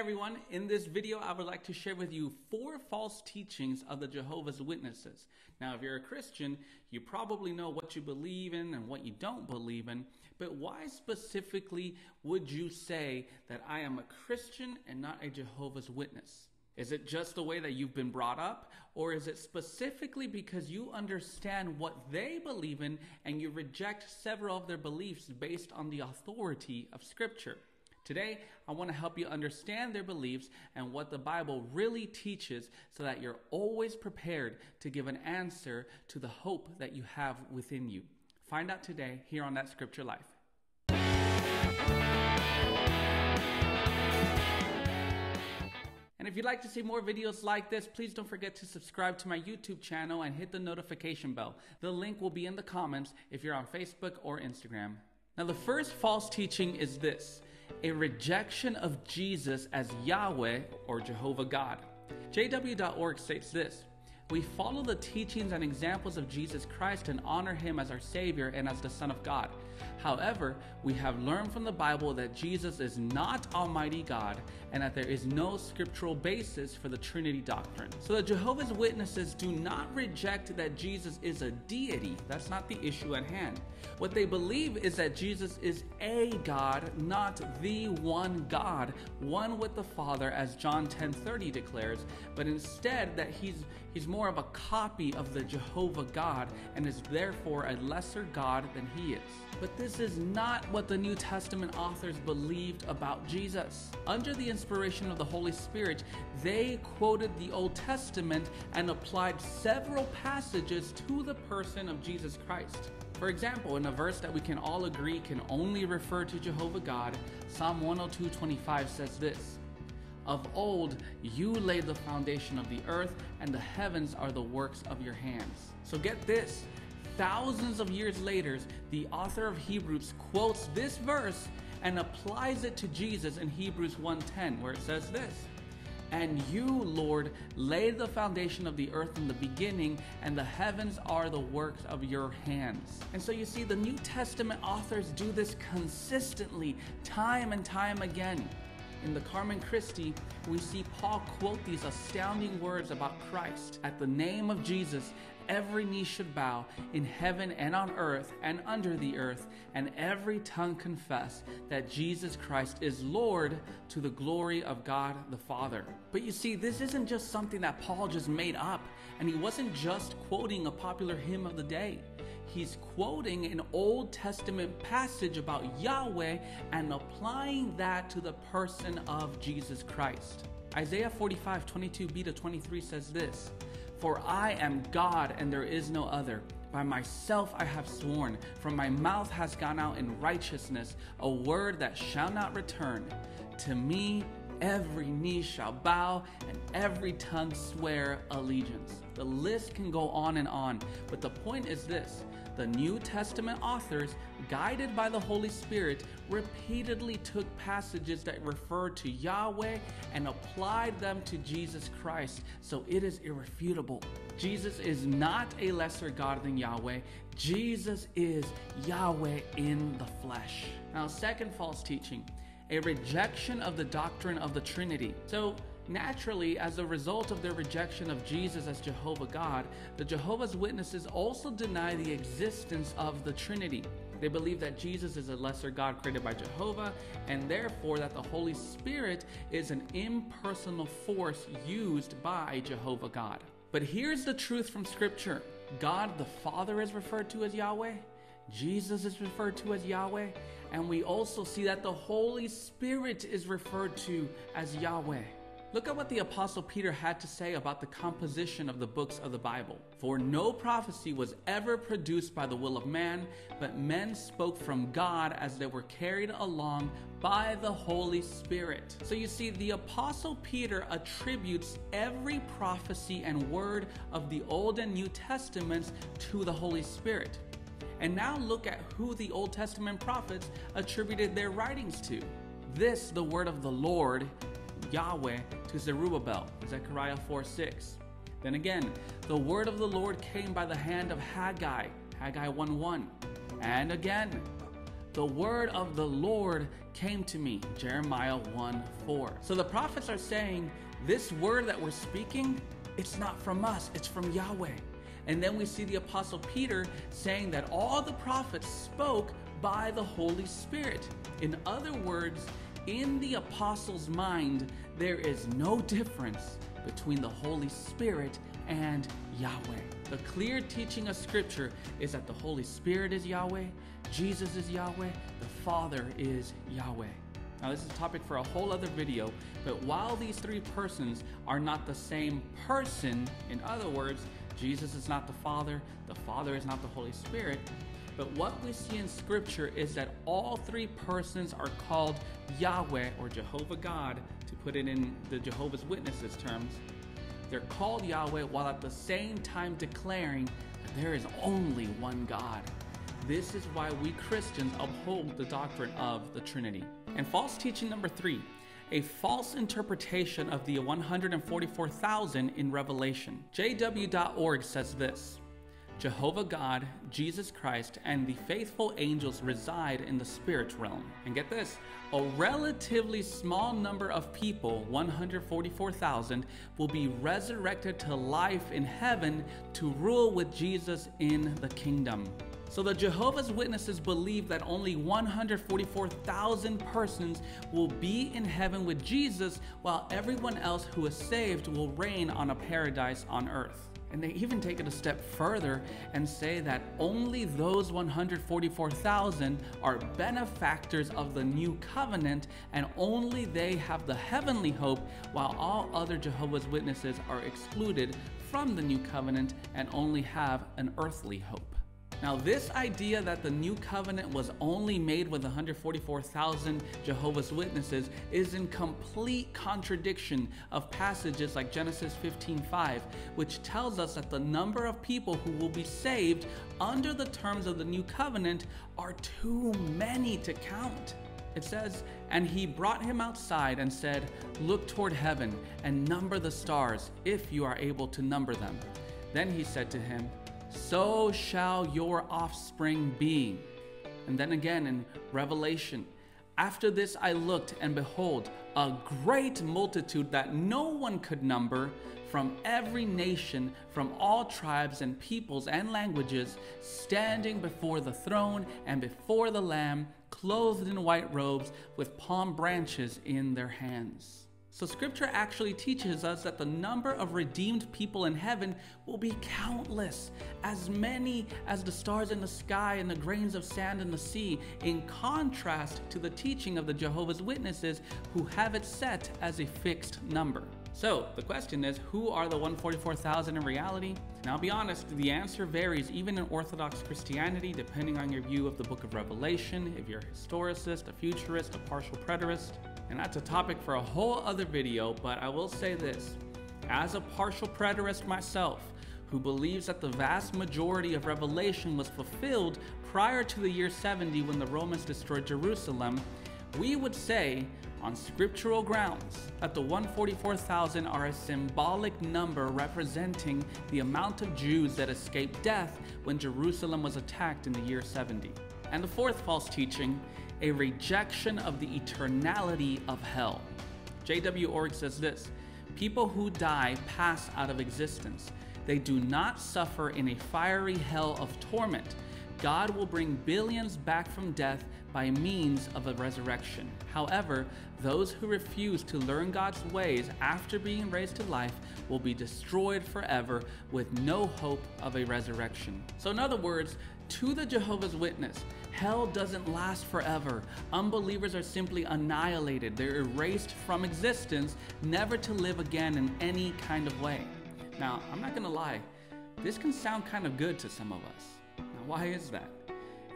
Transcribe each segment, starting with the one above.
everyone, in this video I would like to share with you four false teachings of the Jehovah's Witnesses. Now if you're a Christian, you probably know what you believe in and what you don't believe in, but why specifically would you say that I am a Christian and not a Jehovah's Witness? Is it just the way that you've been brought up? Or is it specifically because you understand what they believe in and you reject several of their beliefs based on the authority of Scripture? Today, I want to help you understand their beliefs and what the Bible really teaches so that you're always prepared to give an answer to the hope that you have within you. Find out today here on That Scripture Life. And if you'd like to see more videos like this, please don't forget to subscribe to my YouTube channel and hit the notification bell. The link will be in the comments if you're on Facebook or Instagram. Now, the first false teaching is this a rejection of Jesus as Yahweh or Jehovah God. JW.org states this we follow the teachings and examples of Jesus Christ and honor him as our Savior and as the Son of God. However, we have learned from the Bible that Jesus is not Almighty God and that there is no scriptural basis for the Trinity doctrine. So the Jehovah's Witnesses do not reject that Jesus is a deity. That's not the issue at hand. What they believe is that Jesus is a God, not the one God, one with the Father, as John 10:30 declares, but instead that he's he's more more of a copy of the Jehovah God and is therefore a lesser God than he is. But this is not what the New Testament authors believed about Jesus. Under the inspiration of the Holy Spirit, they quoted the Old Testament and applied several passages to the person of Jesus Christ. For example, in a verse that we can all agree can only refer to Jehovah God, Psalm 102:25 says this: of old, you laid the foundation of the earth, and the heavens are the works of your hands. So get this thousands of years later, the author of Hebrews quotes this verse and applies it to Jesus in Hebrews 1:10 where it says this and you, Lord, laid the foundation of the earth in the beginning, and the heavens are the works of your hands. And so you see, the New Testament authors do this consistently, time and time again in the Carmen Christi, we see Paul quote these astounding words about Christ. At the name of Jesus, every knee should bow in heaven and on earth and under the earth, and every tongue confess that Jesus Christ is Lord to the glory of God the Father. But you see, this isn't just something that Paul just made up, and he wasn't just quoting a popular hymn of the day he's quoting an Old Testament passage about Yahweh and applying that to the person of Jesus Christ. Isaiah 45, 22b to 23 says this For I am God and there is no other. By myself I have sworn, from my mouth has gone out in righteousness a word that shall not return. To me every knee shall bow and every tongue swear allegiance. The list can go on and on, but the point is this the New Testament authors, guided by the Holy Spirit, repeatedly took passages that refer to Yahweh and applied them to Jesus Christ, so it is irrefutable. Jesus is not a lesser God than Yahweh. Jesus is Yahweh in the flesh. Now, second false teaching a rejection of the doctrine of the Trinity. So, naturally, as a result of their rejection of Jesus as Jehovah God, the Jehovah's Witnesses also deny the existence of the Trinity. They believe that Jesus is a lesser God created by Jehovah, and therefore that the Holy Spirit is an impersonal force used by Jehovah God. But here's the truth from Scripture God the Father is referred to as Yahweh, Jesus is referred to as Yahweh, and we also see that the Holy Spirit is referred to as Yahweh. Look at what the Apostle Peter had to say about the composition of the books of the Bible. For no prophecy was ever produced by the will of man, but men spoke from God as they were carried along by the Holy Spirit. So you see, the Apostle Peter attributes every prophecy and word of the Old and New Testaments to the Holy Spirit. And now look at who the Old Testament prophets attributed their writings to. This, the word of the Lord, Yahweh, to Zerubbabel, Zechariah 4 6. Then again, the word of the Lord came by the hand of Haggai, Haggai 1 1. And again, the word of the Lord came to me. Jeremiah 1 4. So the prophets are saying, this word that we're speaking, it's not from us, it's from Yahweh. And then we see the Apostle Peter saying that all the prophets spoke by the Holy Spirit. In other words, in the apostles' mind, there is no difference between the Holy Spirit and Yahweh. The clear teaching of Scripture is that the Holy Spirit is Yahweh, Jesus is Yahweh, the Father is Yahweh. Now, this is a topic for a whole other video, but while these three persons are not the same person, in other words, Jesus is not the Father, the Father is not the Holy Spirit, but what we see in Scripture is that all three persons are called Yahweh or Jehovah God, to put it in the Jehovah's Witnesses terms. They're called Yahweh while at the same time declaring that there is only one God. This is why we Christians uphold the doctrine of the Trinity. And false teaching number three a false interpretation of the 144,000 in Revelation. JW.org says this Jehovah God, Jesus Christ, and the faithful angels reside in the spirit realm. And get this a relatively small number of people, 144,000, will be resurrected to life in heaven to rule with Jesus in the kingdom. So the Jehovah's Witnesses believe that only 144,000 persons will be in heaven with Jesus, while everyone else who is saved will reign on a paradise on earth. And they even take it a step further and say that only those 144,000 are benefactors of the new covenant and only they have the heavenly hope, while all other Jehovah's Witnesses are excluded from the new covenant and only have an earthly hope. Now, this idea that the new covenant was only made with 144,000 Jehovah's Witnesses is in complete contradiction of passages like Genesis 15:5, which tells us that the number of people who will be saved under the terms of the new covenant are too many to count. It says, And he brought him outside and said, Look toward heaven and number the stars, if you are able to number them. Then he said to him, so shall your offspring be. And then again in Revelation, after this I looked, and behold, a great multitude that no one could number from every nation, from all tribes and peoples and languages, standing before the throne and before the Lamb, clothed in white robes, with palm branches in their hands. So, scripture actually teaches us that the number of redeemed people in heaven will be countless, as many as the stars in the sky and the grains of sand in the sea, in contrast to the teaching of the Jehovah's Witnesses who have it set as a fixed number. So, the question is who are the 144,000 in reality? Now, I'll be honest, the answer varies even in Orthodox Christianity depending on your view of the book of Revelation, if you're a historicist, a futurist, a partial preterist. And that's a topic for a whole other video, but I will say this. As a partial preterist myself, who believes that the vast majority of Revelation was fulfilled prior to the year 70 when the Romans destroyed Jerusalem, we would say, on scriptural grounds, that the 144,000 are a symbolic number representing the amount of Jews that escaped death when Jerusalem was attacked in the year 70. And the fourth false teaching a rejection of the eternality of hell. J.W. Org says this People who die pass out of existence. They do not suffer in a fiery hell of torment. God will bring billions back from death by means of a resurrection. However, those who refuse to learn God's ways after being raised to life will be destroyed forever with no hope of a resurrection. So, in other words, to the Jehovah's Witness, hell doesn't last forever. Unbelievers are simply annihilated, they're erased from existence, never to live again in any kind of way. Now, I'm not gonna lie, this can sound kind of good to some of us. Why is that?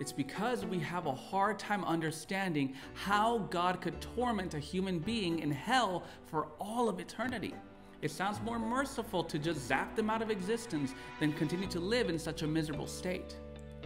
It's because we have a hard time understanding how God could torment a human being in hell for all of eternity. It sounds more merciful to just zap them out of existence than continue to live in such a miserable state.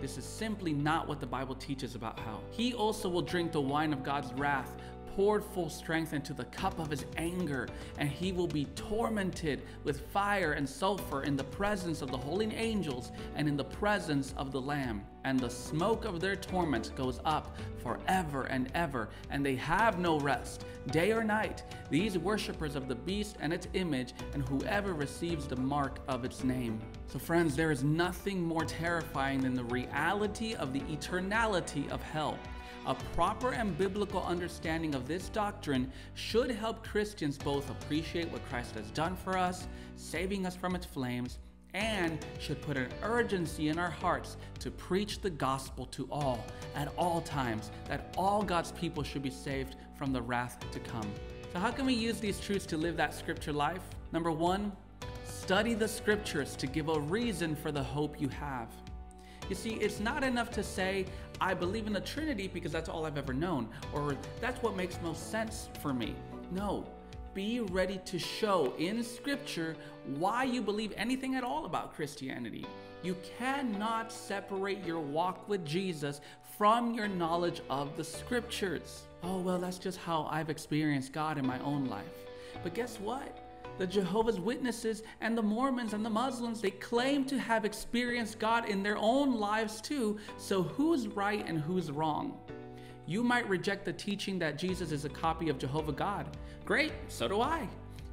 This is simply not what the Bible teaches about hell. He also will drink the wine of God's wrath poured full strength into the cup of his anger, and he will be tormented with fire and sulfur in the presence of the holy angels and in the presence of the Lamb. And the smoke of their torment goes up forever and ever, and they have no rest, day or night, these worshippers of the beast and its image, and whoever receives the mark of its name. So, friends, there is nothing more terrifying than the reality of the eternality of hell. A proper and biblical understanding of this doctrine should help Christians both appreciate what Christ has done for us, saving us from its flames, and should put an urgency in our hearts to preach the gospel to all at all times, that all God's people should be saved from the wrath to come. So, how can we use these truths to live that scripture life? Number one, study the scriptures to give a reason for the hope you have. You see, it's not enough to say, I believe in the Trinity because that's all I've ever known, or that's what makes most sense for me. No, be ready to show in Scripture why you believe anything at all about Christianity. You cannot separate your walk with Jesus from your knowledge of the Scriptures. Oh, well, that's just how I've experienced God in my own life. But guess what? The Jehovah's Witnesses and the Mormons and the Muslims, they claim to have experienced God in their own lives too. So who's right and who's wrong? You might reject the teaching that Jesus is a copy of Jehovah God. Great, so do I.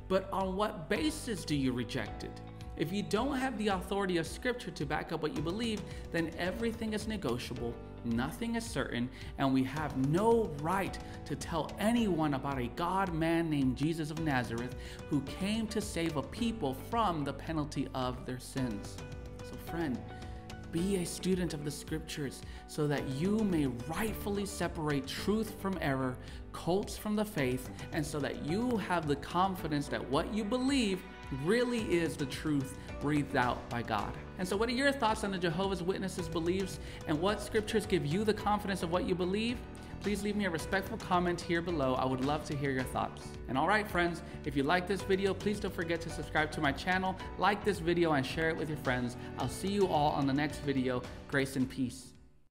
But on what basis do you reject it? If you don't have the authority of Scripture to back up what you believe, then everything is negotiable nothing is certain, and we have no right to tell anyone about a God man named Jesus of Nazareth who came to save a people from the penalty of their sins. So, friend, be a student of the scriptures so that you may rightfully separate truth from error, cults from the faith, and so that you have the confidence that what you believe really is the truth breathed out by God. And so, what are your thoughts on the Jehovah's Witnesses' beliefs and what scriptures give you the confidence of what you believe? Please leave me a respectful comment here below. I would love to hear your thoughts. And all right, friends, if you like this video, please don't forget to subscribe to my channel, like this video, and share it with your friends. I'll see you all on the next video. Grace and peace.